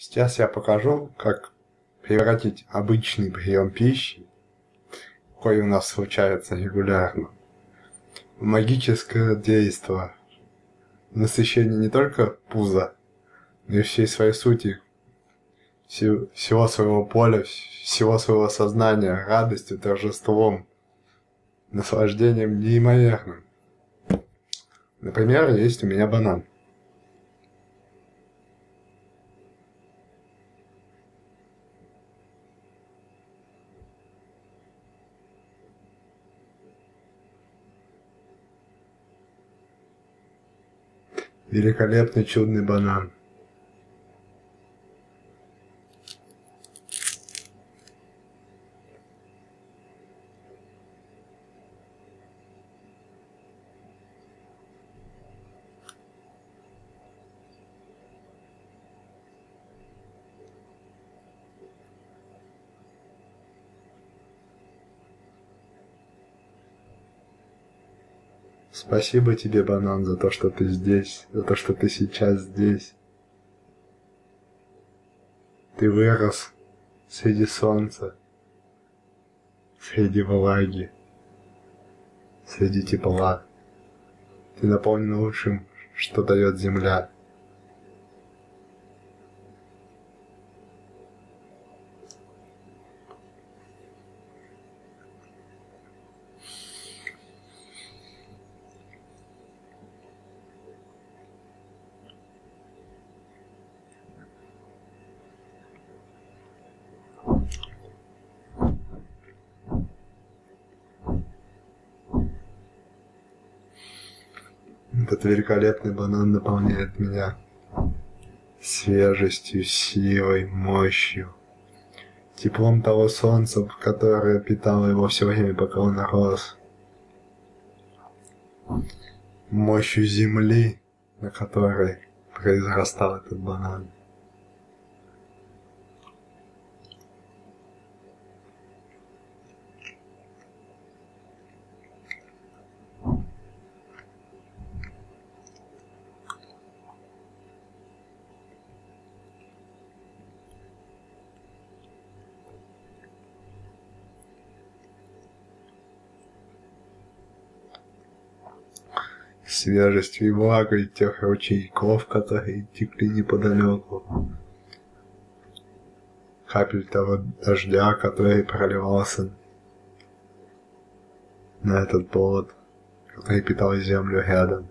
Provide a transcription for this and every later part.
Сейчас я покажу, как превратить обычный прием пищи, какой у нас случается регулярно, в магическое действие. Насыщение не только пуза, но и всей своей сути, всего своего поля, всего своего сознания, радостью, торжеством, наслаждением неимоверным. Например, есть у меня банан. Великолепный чудный банан. Спасибо тебе, банан, за то, что ты здесь, за то, что ты сейчас здесь. Ты вырос среди солнца, среди влаги, среди тепла. Ты наполнен лучшим, что дает земля. Этот великолепный банан наполняет меня свежестью, силой, мощью, теплом того солнца, которое питало его все время, пока он рос, мощью земли, на которой произрастал этот банан. Свежестью и влагой тех ручейков, которые текли неподалеку. Капель того дождя, который проливался на этот плод, который питал землю рядом.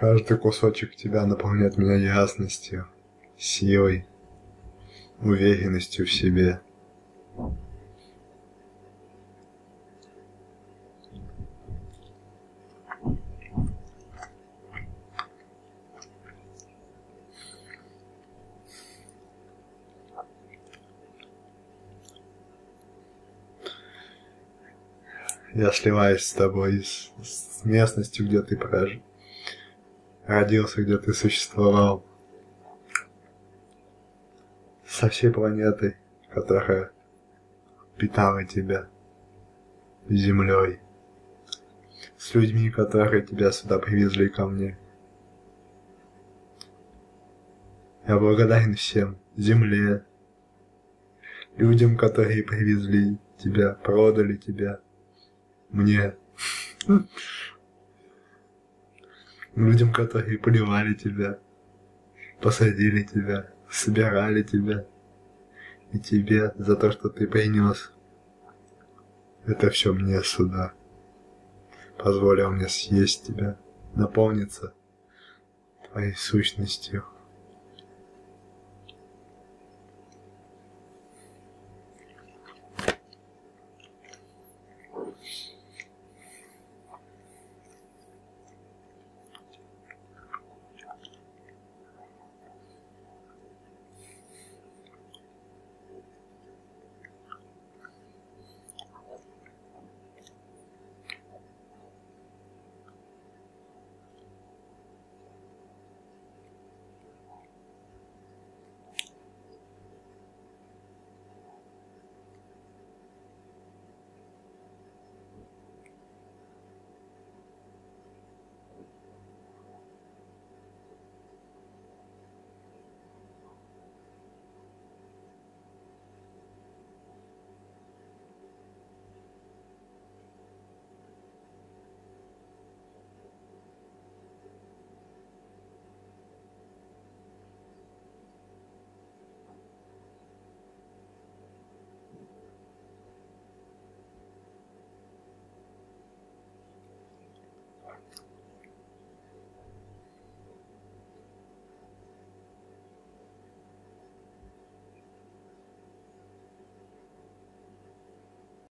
Каждый кусочек тебя наполняет меня ясностью, силой, уверенностью в себе. Я сливаюсь с тобой, с, с местностью, где ты прожил родился, где ты существовал. Со всей планетой, которая питала тебя землей. С людьми, которые тебя сюда привезли ко мне. Я благодарен всем. Земле, людям, которые привезли тебя, продали тебя, мне людям, которые поливали тебя, посадили тебя, собирали тебя, и тебе за то, что ты принес. Это все мне сюда. Позволил мне съесть тебя, наполниться твоей сущностью.